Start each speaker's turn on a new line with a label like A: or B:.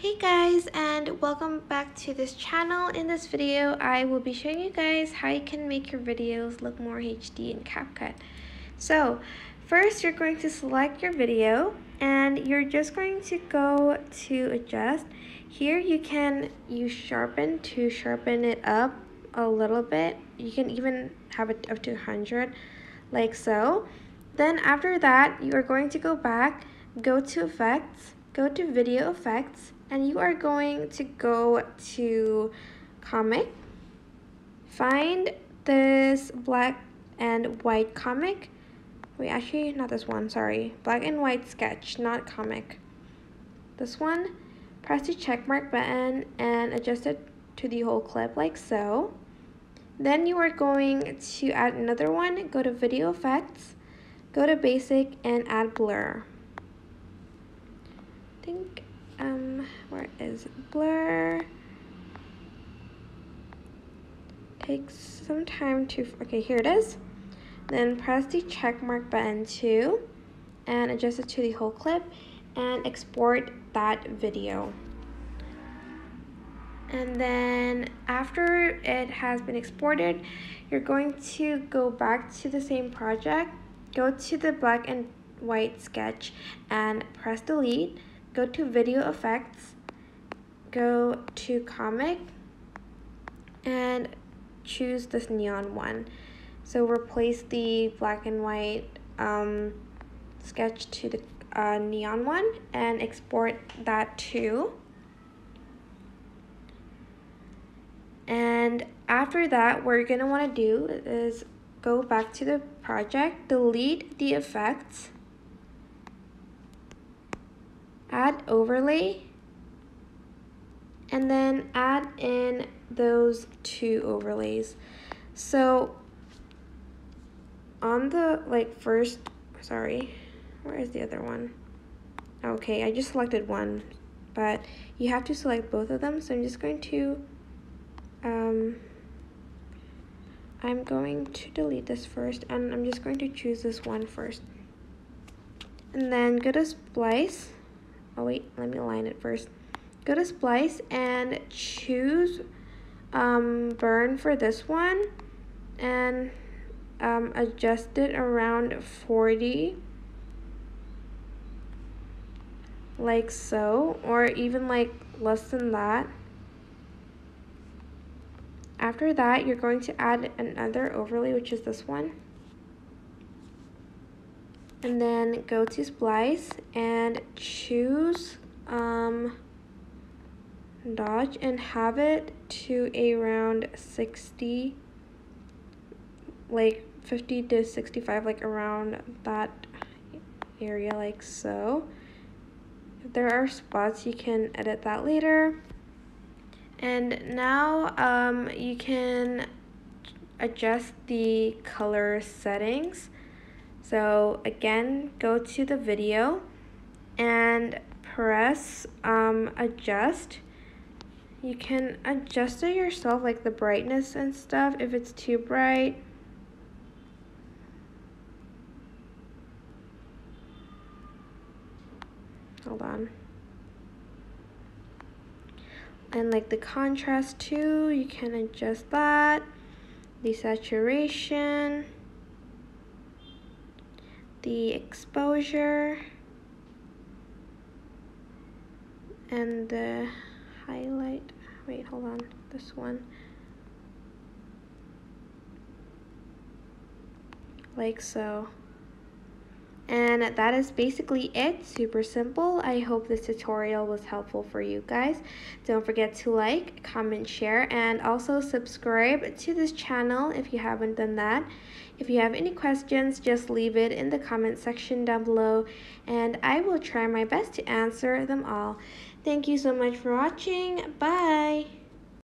A: Hey guys and welcome back to this channel. In this video I will be showing you guys how you can make your videos look more HD in CapCut. So first you're going to select your video and you're just going to go to adjust. Here you can use sharpen to sharpen it up a little bit. You can even have it up to 100 like so. Then after that you are going to go back, go to effects, go to video effects and you are going to go to comic. Find this black and white comic. Wait actually not this one sorry. Black and white sketch not comic. This one press the check mark button and adjust it to the whole clip like so. Then you are going to add another one. Go to video effects. Go to basic and add blur think um where is blur? Takes some time to okay here it is. Then press the check mark button too and adjust it to the whole clip and export that video. And then after it has been exported you're going to go back to the same project go to the black and white sketch and press delete go to video effects, go to comic, and choose this neon one. So replace the black and white um, sketch to the uh, neon one and export that too. And after that, what you're gonna wanna do is go back to the project, delete the effects, add overlay, and then add in those two overlays. So on the like first, sorry, where is the other one? Okay, I just selected one, but you have to select both of them. So I'm just going to, um, I'm going to delete this first and I'm just going to choose this one first. And then go to splice oh wait, let me align it first. Go to splice and choose um, burn for this one and um, adjust it around 40 like so or even like less than that after that you're going to add another overlay which is this one and then go to splice and choose um, dodge and have it to around 60 like 50 to 65 like around that area like so. If there are spots you can edit that later. And now um, you can adjust the color settings so again, go to the video and press um, adjust. You can adjust it yourself, like the brightness and stuff, if it's too bright. Hold on. And like the contrast too, you can adjust that. The saturation the exposure and the highlight. Wait hold on this one. Like so and that is basically it. Super simple. I hope this tutorial was helpful for you guys. Don't forget to like comment share and also subscribe to this channel if you haven't done that. If you have any questions just leave it in the comment section down below and i will try my best to answer them all. Thank you so much for watching. Bye